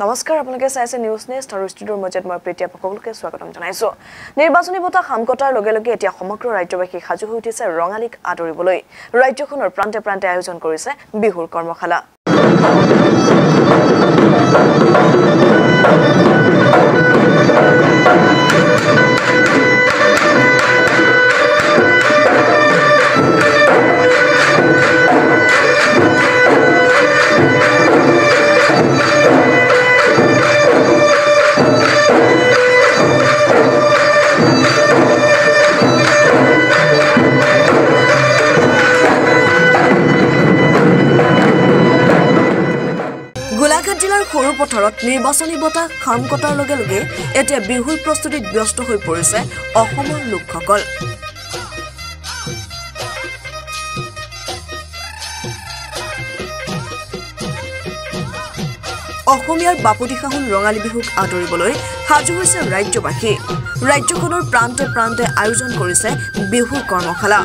নমস্কাৰ আপোনালোকে চাইছে নিউজ নেষ্ট আৰু ষ্টুডিঅ'ৰ মাজত মই প্ৰীতিয়া সকলোকে স্বাগতম জনাইছো। নিৰ্বাচনী বঁটা সাম কটাৰ লগে লগে এতিয়া সমগ্ৰ ৰাজ্যবাসী সাজু হৈ উঠিছে ৰঙালীক আদৰিবলৈ। ৰাজ্যখনৰ প্ৰান্তে প্ৰান্তে আয়োজন কৰিছে বিহুৰ কৰ্মশালা। জিলাৰ সৰু পথাৰত নিৰ্বাচনী বঁটা খাম কটাৰ লগে লগে এতিয়া বিহুৰ প্ৰস্তুতিত ব্যস্ত হৈ পৰিছে অসমৰ লোকসকল। অসমীয়াৰ বাপতি সাহোন ৰঙালী বিহুক আদৰিবলৈ সাজু হৈছে ৰাজ্যবাসী। ৰাজ্যখনৰ প্ৰান্তে প্ৰান্তে আয়োজন কৰিছে বিহুৰ কৰ্মশালা।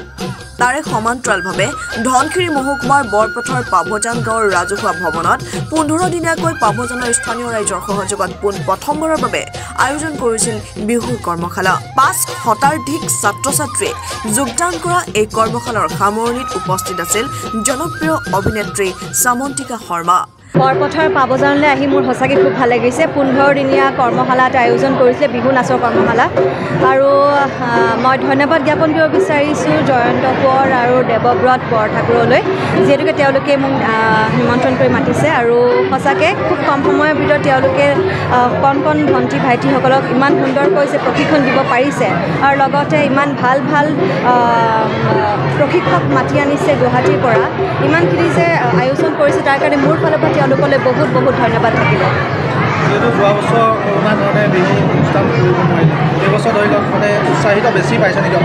তাৰে সমান্তৰালভাৱে ধনশিৰি মহকুমাৰ বৰপথাৰ পাভজান গাঁৱৰ ৰাজহুৱা ভৱনত পোন্ধৰ দিনীয়াকৈ পাভজানৰ স্থানীয় ৰাইজৰ সহযোগত পোন প্ৰথমবাৰৰ বাবে আয়োজন কৰিছিল বিহুৰ কৰ্মশালা। পাঁচ শতাধিক ছাত্ৰ ছাত্ৰীয়ে যোগদান কৰা এই কৰ্মশালাৰ সামৰণিত উপস্থিত আছিল জনপ্ৰিয় অভিনেত্ৰী সামন্তিকা শৰ্মা। বৰপথাৰ পাবজানলৈ আহি মোৰ সঁচাকৈ খুব ভাল লাগিছে। পোন্ধৰ দিনীয়া কৰ্মশালা এটা আয়োজন কৰিছিলে বিহু নাচৰ কৰ্মশালা। আৰু মই ধন্যবাদ জ্ঞাপন কৰিব বিচাৰিছোঁ জয়ন্ত কোঁৱৰ আৰু দেৱব্ৰত বৰঠাকুৰলৈ যিহেতুকে তেওঁলোকে মোক নিমন্ত্ৰণ কৰি মাতিছে। আৰু সঁচাকৈ খুব কম সময়ৰ ভিতৰত তেওঁলোকে কণ কণ ভণ্টি ভাইটিসকলক ইমান সুন্দৰকৈ যে প্ৰশিক্ষণ দিব পাৰিছে। আৰু লগতে ইমান ভাল ভাল প্ৰশিক্ষক মাতি আনিছে গুৱাহাটীৰ পৰা। ইমানখিনি যে আয়োজন কৰিছে তাৰ কাৰণে মোৰ ফালৰ পৰা তেওঁলোকলৈ বহুত বহুত ধন্যবাদ থাকিব যিহেতু যোৱা বছৰ কৰোণা ধৰণে বিহু অনুষ্ঠান কৰিব নোৱাৰিলে। ধৰি লওক মানে উৎসাহিত বেছি পাইছে নেকি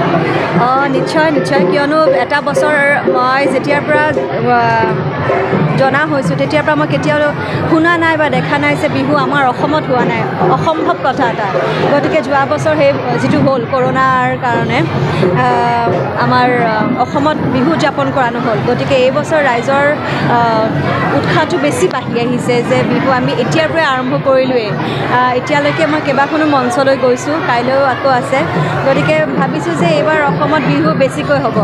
অঁ নিশ্চয় নিশ্চয়। কিয়নো এটা বছৰ মই যেতিয়াৰ পৰা জনা হৈছোঁ তেতিয়াৰ পৰা মই কেতিয়াও শুনা নাই বা দেখা নাই যে বিহু আমাৰ অসমত হোৱা নাই। অসম্ভৱ কথা এটা। গতিকে যোৱা বছৰ সেই যিটো হ'ল কৰোণাৰ কাৰণে আমাৰ অসমত বিহু উদযাপন কৰা নহ'ল। গতিকে এইবছৰ ৰাইজৰ উৎসাহটো বেছি বাঢ়ি আহিছে যে বিহু আমি এতিয়াৰ পৰাই আৰম্ভ কৰিলোৱেই। এতিয়ালৈকে মই কেইবাখনো মঞ্চলৈ গৈছোঁ। কাইলৈও আকৌ আছে। গতিকে ভাবিছোঁ যে এইবাৰ অসমত বিহু বেছিকৈ হ'ব।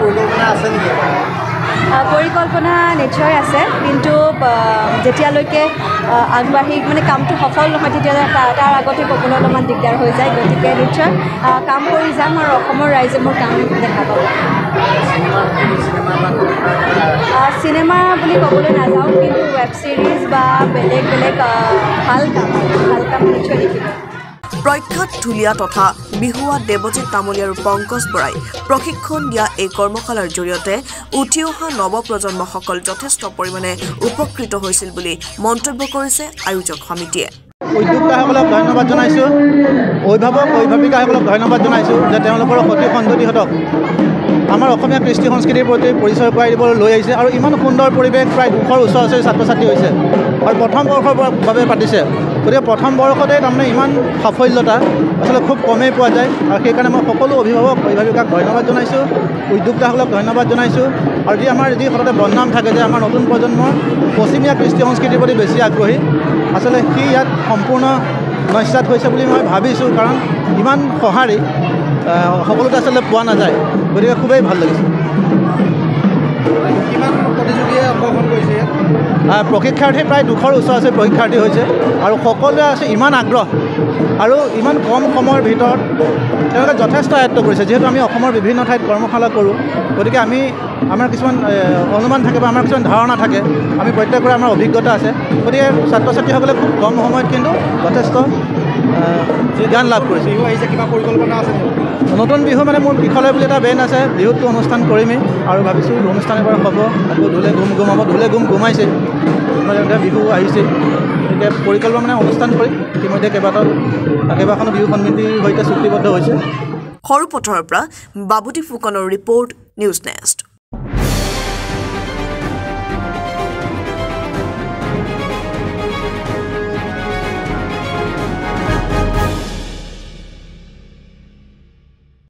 পৰিকল্পনা আছে নেকি? পৰিকল্পনা নিশ্চয় আছে কিন্তু যেতিয়ালৈকে আগবাঢ়ি মানে কামটো সফল নহয় তেতিয়াহ'লে তাৰ আগতে ক'বলৈ অলপমান দিগদাৰ হৈ যায় গতিকে নিশ্চয় কাম কৰি যাম আৰু অসমৰ ৰাইজে মোৰ কাম দেখা পাব। চিনেমা বুলি ক'বলৈ নাযাওঁ কিন্তু ৱেব ছিৰিজ বা বেলেগ বেলেগ ভাল কাম ভাল কাম নিশ্চয় দেখিব প্ৰখ্যাত ঢুলীয়া তথা বিহুৱা দেৱজিৎ আৰু পংকজ বৰাই প্ৰশিক্ষণ দিয়া এই কৰ্মশালাৰ জৰিয়তে উঠি অহা নৱপ্ৰজন্মসকল যথেষ্ট পৰিমাণে উপকৃত হৈছিল বুলি মন্তব্য কৰিছে আয়োজক সমিতিয়ে। উদ্যোক্তাসকলক ধন্যবাদ জনাইছোঁ। অভিভাৱক অভিভাৱিকাসকলক ধন্যবাদ জনাইছোঁ যে তেওঁলোকৰ সতি সন্ততিহঁতক আমাৰ অসমীয়া কৃষ্টি সংস্কৃতিৰ প্ৰতি পৰিচয় কৰাই দিবলৈ লৈ আহিছে আৰু ইমান সুন্দৰ পৰিৱেশ প্ৰায় দুশৰ ওচৰ ওচৰি ছাত্ৰ ছাত্ৰী হৈছে। আৰু প্ৰথম বৰ্ষৰ বাবে পাতিছে। গতিকে প্ৰথম বৰ্ষতে তাৰমানে ইমান সাফল্যতা আচলতে খুব কমেই পোৱা যায়। আৰু সেইকাৰণে মই সকলো অভিভাৱক অভিভাৱিকাক ধন্যবাদ জনাইছোঁ। উদ্যোক্তাসকলক ধন্যবাদ জনাইছোঁ। আৰু যি আমাৰ যি সদায় বদনাম থাকে যে আমাৰ নতুন প্ৰজন্মৰ পশ্চিমীয়া কৃষ্টি সংস্কৃতিৰ প্ৰতি বেছি আগ্ৰহী আচলতে সি ইয়াত সম্পূৰ্ণ নস্যাত হৈছে বুলি মই ভাবিছোঁ। কাৰণ ইমান সঁহাৰি সকলোতে আচলতে পোৱা নাযায়। গতিকে খুবেই ভাল লাগিছে। প্ৰশিক্ষাৰ্থী প্ৰায় দুশৰ ওচৰ আছে প্ৰশিক্ষাৰ্থী হৈছে আৰু সকলোৱে আছে ইমান আগ্ৰহ আৰু ইমান কম সময়ৰ ভিতৰত তেওঁলোকে যথেষ্ট আয়ত্ব কৰিছে। যিহেতু আমি অসমৰ বিভিন্ন ঠাইত কৰ্মশালা কৰোঁ গতিকে আমি আমাৰ কিছুমান অনুমান থাকে বা আমাৰ কিছুমান ধাৰণা থাকে। আমি প্ৰত্যেকৰে আমাৰ অভিজ্ঞতা আছে। গতিকে ছাত্ৰ ছাত্ৰীসকলে খুব কম সময়ত কিন্তু যথেষ্ট জ্ঞান লাভ কৰিছে। বিহু আহিছে কিবা পৰিকল্পনা আছে নতুন বিহু মানে মোৰ পিছলৈ বুলি এটা বেন আছে বিহুতটো অনুষ্ঠান কৰিমেই আৰু ভাবিছোঁ অনুষ্ঠান এবাৰ হ'ব। আকৌ ঢোলে গুম গুমাব ঢোলে গুম গুমাইছে এতিয়া বিহু আহিছে। এতিয়া পৰিকল্পনা মানে অনুষ্ঠান কৰিম ইতিমধ্যে কেইবাটাও কেইবাখনো বিহু সমিতিৰ সৈতে চুক্তিবদ্ধ হৈছে। সৰু পথাৰৰ পৰা বাবুতি ফুকনৰ ৰিপৰ্ট নিউজ নেক্সট।